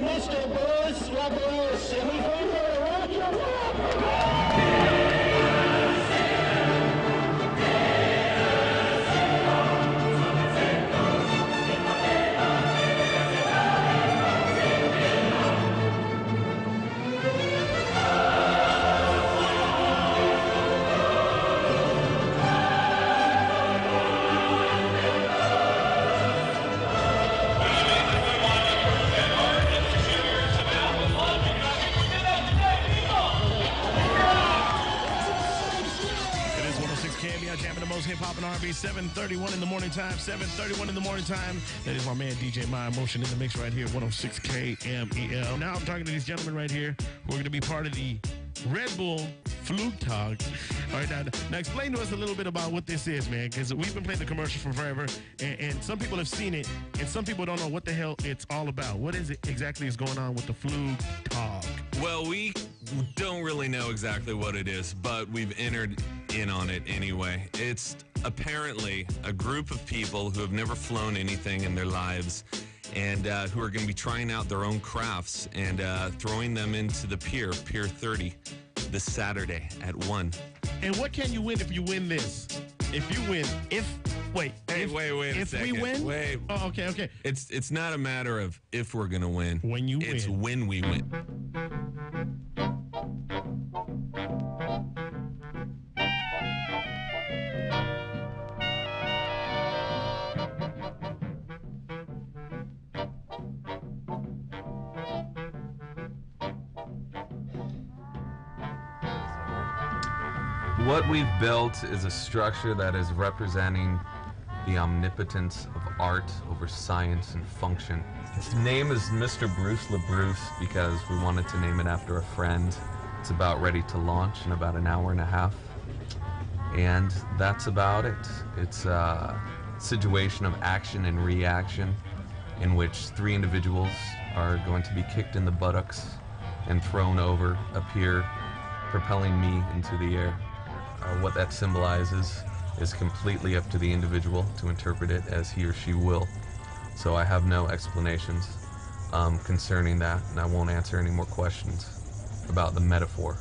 Mr. Bruce LaBruce, semi-final. Hip hop and R&B. 7:31 in the morning time. 7:31 in the morning time. That is my man DJ My Emotion in the mix right here. 106 KMEL. Now I'm talking to these gentlemen right here who are going to be part of the Red Bull Flugtag. All right, now, now explain to us a little bit about what this is, man, because we've been playing the commercial for forever, and, and some people have seen it, and some people don't know what the hell it's all about. What is it exactly is going on with the Flugtag? Well, we don't really know exactly what it is, but we've entered in on it anyway. It's apparently a group of people who have never flown anything in their lives and uh, who are going to be trying out their own crafts and uh, throwing them into the pier, Pier 30, this Saturday at 1. And what can you win if you win this? If you win, if wait, Hey, if, wait, wait if we win, Wait. Oh, okay, okay. It's it's not a matter of if we're going to win. When you it's win. when we win. What we've built is a structure that is representing the omnipotence of art over science and function. Its name is Mr. Bruce LaBruce because we wanted to name it after a friend. It's about ready to launch in about an hour and a half. And that's about it. It's a situation of action and reaction in which three individuals are going to be kicked in the buttocks and thrown over a pier, propelling me into the air. Uh, what that symbolizes is completely up to the individual to interpret it as he or she will. So I have no explanations um, concerning that, and I won't answer any more questions about the metaphor.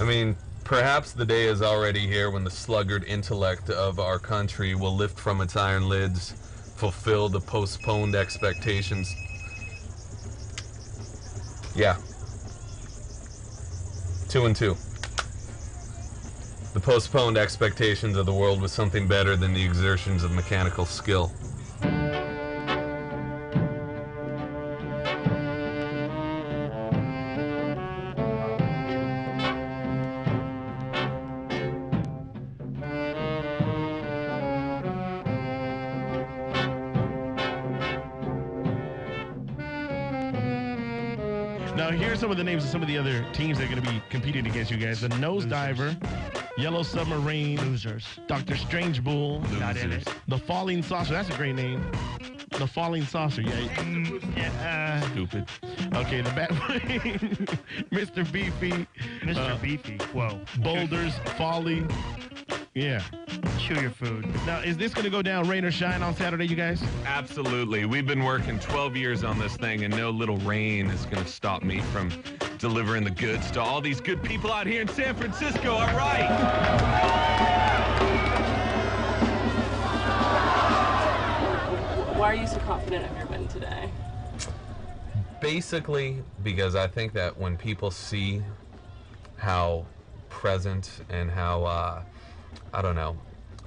I mean, perhaps the day is already here when the sluggard intellect of our country will lift from its iron lids, fulfill the postponed expectations. Yeah. Two and two. The postponed expectations of the world was something better than the exertions of mechanical skill. Now here's some of the names of some of the other teams that are going to be competing against you guys: the Nosediver, Yellow Submarine, Losers. Doctor Strange Bull, Not in it. the Falling Saucer. That's a great name. The Falling Saucer. Yeah. Mm, yeah, Stupid. Okay, the Batwing, Mr. Beefy, Mr. uh, Beefy. Whoa. Boulders, Folly. Yeah. Chew your food. Now, is this going to go down rain or shine on Saturday, you guys? Absolutely. We've been working 12 years on this thing, and no little rain is going to stop me from delivering the goods to all these good people out here in San Francisco. All right. Why are you so confident of your win today? Basically, because I think that when people see how present and how, uh, I don't know,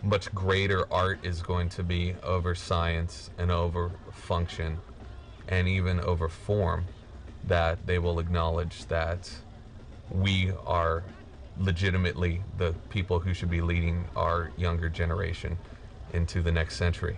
much greater art is going to be over science and over function and even over form, that they will acknowledge that we are legitimately the people who should be leading our younger generation into the next century.